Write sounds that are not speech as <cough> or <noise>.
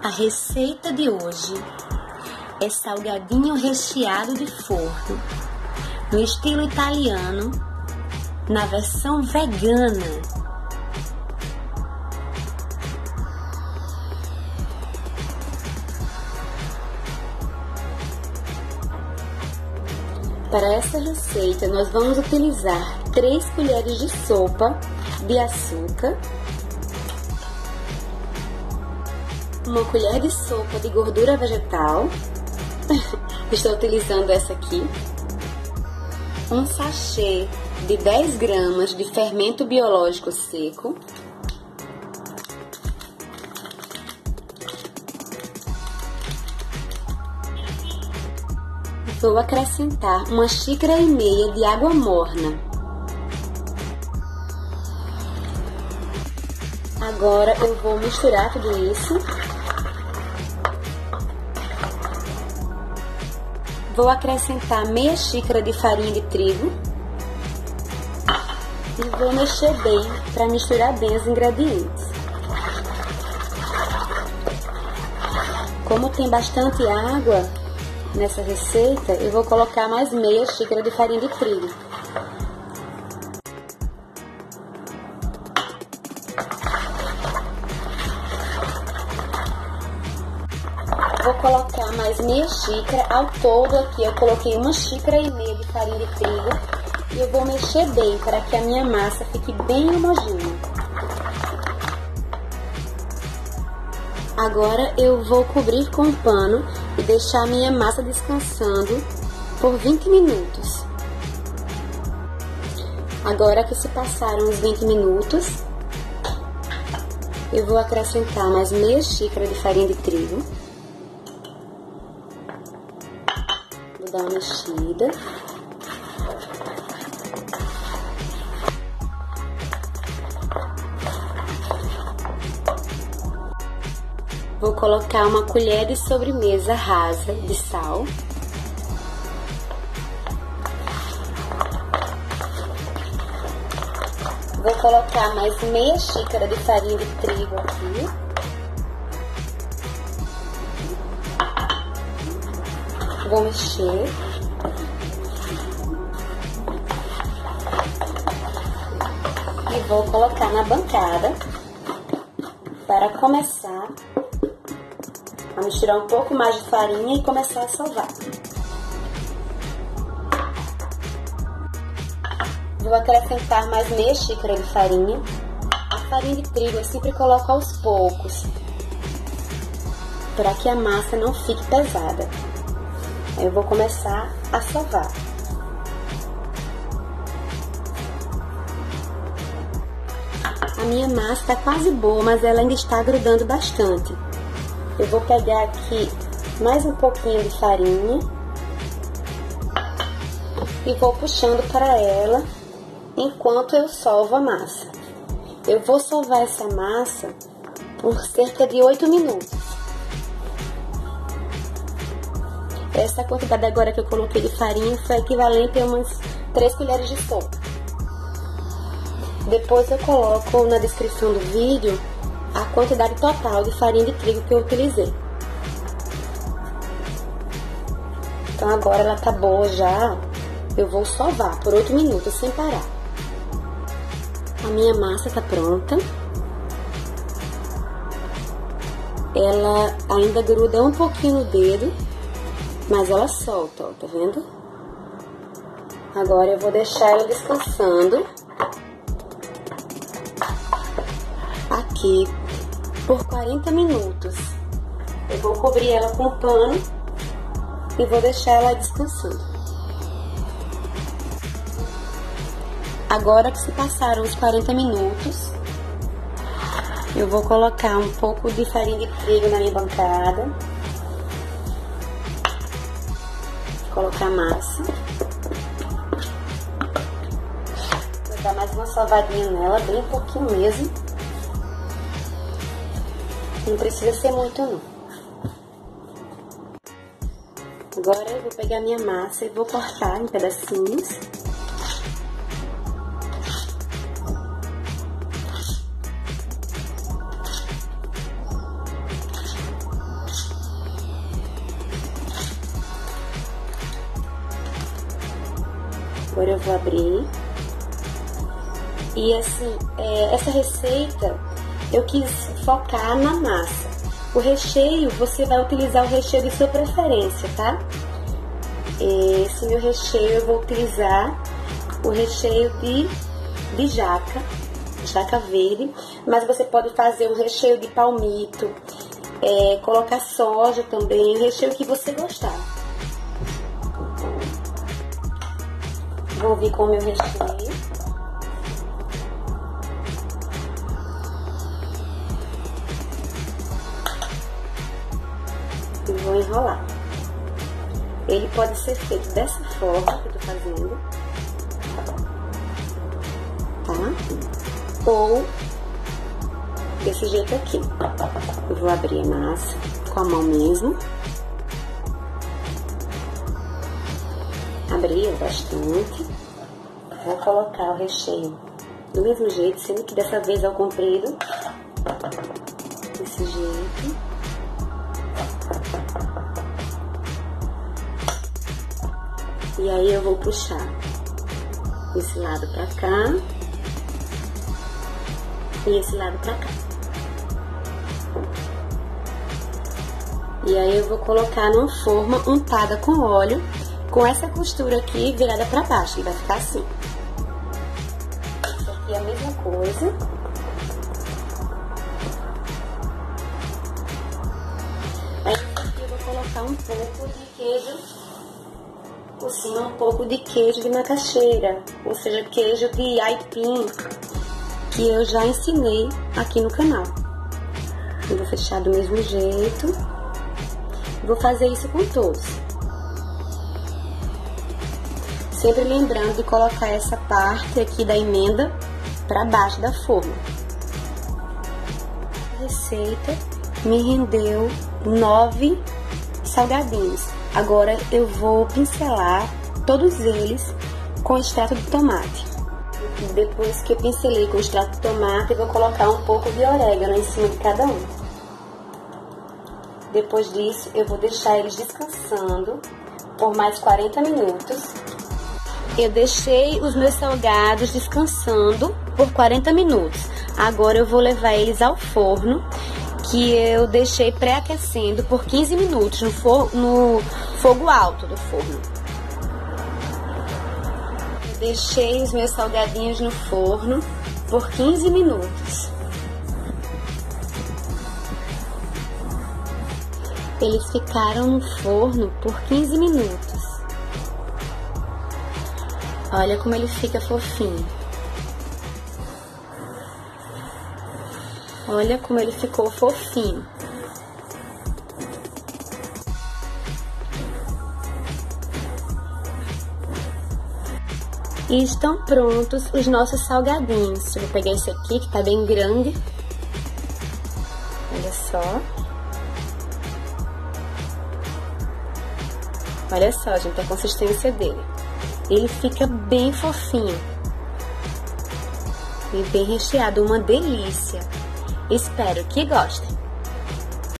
A receita de hoje é salgadinho recheado de forno, no estilo italiano, na versão vegana. Para essa receita, nós vamos utilizar 3 colheres de sopa de açúcar uma colher de sopa de gordura vegetal. <laughs> Estou utilizando essa aqui. Um sachê de 10 gramas de fermento biológico seco. Vou acrescentar uma xícara e meia de água morna. Agora eu vou misturar tudo isso Vou acrescentar meia xícara de farinha de trigo e vou mexer bem para misturar bem os ingredientes. Como tem bastante água nessa receita, eu vou colocar mais meia xícara de farinha de trigo. Mais meia xícara. Ao todo aqui eu coloquei uma xícara e meia de farinha de trigo. E eu vou mexer bem para que a minha massa fique bem homogênea. Agora eu vou cobrir com um pano e deixar a minha massa descansando por 20 minutos. Agora que se passaram os 20 minutos, eu vou acrescentar mais meia xícara de farinha de trigo. Dar uma mexida. Vou colocar uma colher de sobremesa rasa de sal. Vou colocar mais meia xícara de farinha de trigo aqui. Vou mexer. E vou colocar na bancada para começar a misturar um pouco mais de farinha e começar a salvar. Vou acrescentar mais meia xícara de farinha. A farinha de trigo eu sempre coloco aos poucos, para que a massa não fique pesada. Eu vou começar a sovar. A minha massa está quase boa, mas ela ainda está grudando bastante. Eu vou pegar aqui mais um pouquinho de farinha e vou puxando para ela enquanto eu solvo a massa. Eu vou solvar essa massa por cerca de 8 minutos. Essa quantidade agora que eu coloquei de farinha foi equivalente a umas 3 colheres de sopa. Depois eu coloco na descrição do vídeo a quantidade total de farinha de trigo que eu utilizei. Então agora ela tá boa já, eu vou sovar por 8 minutos sem parar. A minha massa tá pronta. Ela ainda gruda um pouquinho no dedo, mas ela solta, ó, tá vendo? Agora eu vou deixar ela descansando aqui por 40 minutos. Eu vou cobrir ela com pano e vou deixar ela descansando. Agora que se passaram os 40 minutos, eu vou colocar um pouco de farinha de trigo na minha bancada. Colocar massa. Vou dar mais uma salvadinha nela, bem pouquinho mesmo. Não precisa ser muito não. Agora eu vou pegar minha massa e vou cortar em pedacinhos. Agora eu vou abrir. E assim, é, essa receita eu quis focar na massa. O recheio, você vai utilizar o recheio de sua preferência, tá? Esse meu recheio eu vou utilizar o recheio de, de jaca, jaca verde, mas você pode fazer um recheio de palmito, é, colocar soja também, recheio que você gostar. Vou vir com o meu recheio. E vou enrolar. Ele pode ser feito dessa forma que eu tô fazendo. Tá? Ou desse jeito aqui. Eu vou abrir a massa com a mão mesmo. Abrir bastante. Vou colocar o recheio do mesmo jeito, sendo que dessa vez ao comprido. Desse jeito. E aí eu vou puxar esse lado pra cá e esse lado pra cá. E aí eu vou colocar numa forma untada com óleo, com essa costura aqui virada para baixo, e vai ficar assim. Aqui é a mesma coisa. Aí aqui eu vou colocar um pouco de queijo por cima, um pouco de queijo de macaxeira, ou seja, queijo de aipim, que eu já ensinei aqui no canal. Eu vou fechar do mesmo jeito. Vou fazer isso com todos. Sempre lembrando de colocar essa parte aqui da emenda para baixo da forma. A receita me rendeu nove salgadinhos. Agora eu vou pincelar todos eles com extrato de tomate. Depois que eu pincelei com extrato de tomate, eu vou colocar um pouco de orégano em cima de cada um. Depois disso, eu vou deixar eles descansando por mais 40 minutos. Eu deixei os meus salgados descansando por 40 minutos. Agora eu vou levar eles ao forno, que eu deixei pré-aquecendo por 15 minutos no, for no fogo alto do forno. Eu deixei os meus salgadinhos no forno por 15 minutos. Eles ficaram no forno por 15 minutos. Olha como ele fica fofinho. Olha como ele ficou fofinho. E estão prontos os nossos salgadinhos. Eu vou pegar esse aqui que tá bem grande. Olha só. Olha só, gente, a consistência dele. Ele fica bem fofinho. E bem recheado, uma delícia. Espero que gostem.